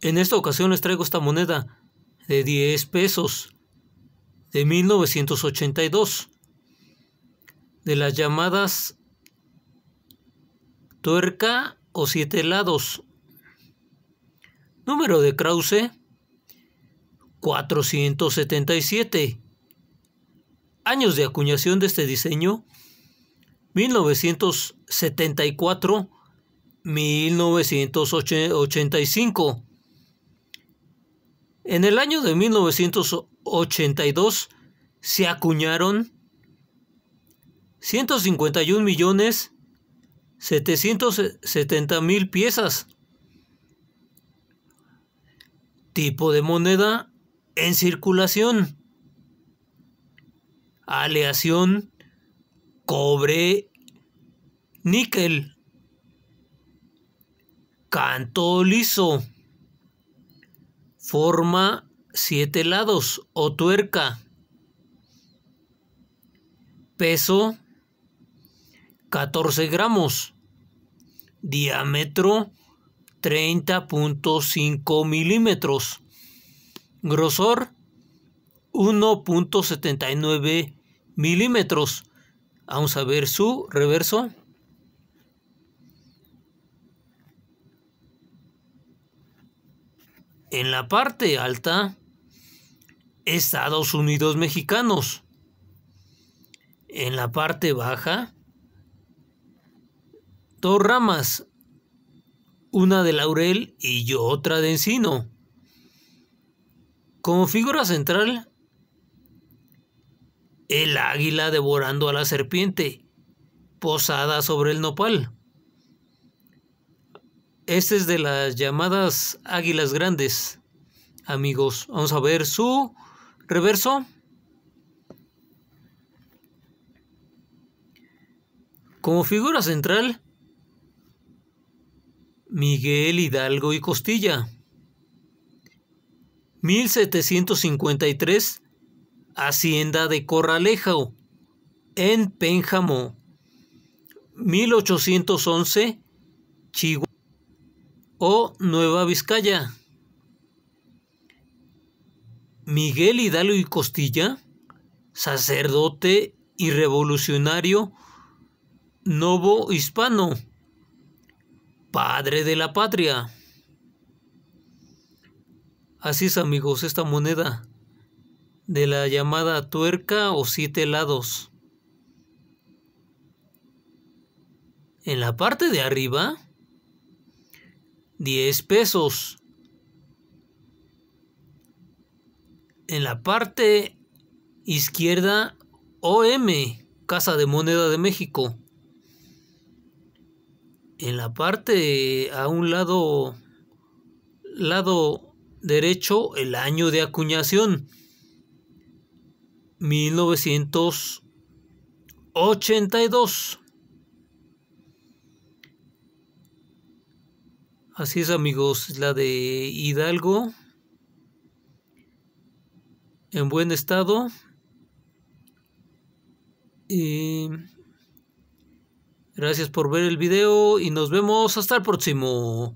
En esta ocasión les traigo esta moneda de 10 pesos de 1982 de las llamadas tuerca o siete lados. Número de Krause 477. Años de acuñación de este diseño 1974 1985 en el año de 1982 se acuñaron 151 millones 770 mil piezas. Tipo de moneda en circulación. Aleación cobre níquel. Canto liso forma siete lados o tuerca. Peso 14 gramos. Diámetro 30.5 milímetros. Grosor 1.79 milímetros. Vamos a ver su reverso. En la parte alta, Estados Unidos mexicanos. En la parte baja, dos ramas, una de laurel y otra de encino. Como figura central, el águila devorando a la serpiente, posada sobre el nopal. Este es de las llamadas águilas grandes, amigos. Vamos a ver su reverso. Como figura central, Miguel Hidalgo y Costilla. 1753, Hacienda de Corralejo, en Pénjamo. 1811, Chihuahua o Nueva Vizcaya. Miguel Hidalgo y Costilla, sacerdote y revolucionario novo hispano, padre de la patria. Así es amigos, esta moneda de la llamada tuerca o siete lados. En la parte de arriba 10 pesos. En la parte izquierda, OM, Casa de Moneda de México. En la parte a un lado, lado derecho, el año de acuñación. 1982. Así es amigos, la de Hidalgo en buen estado. Y gracias por ver el video y nos vemos hasta el próximo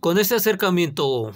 con este acercamiento.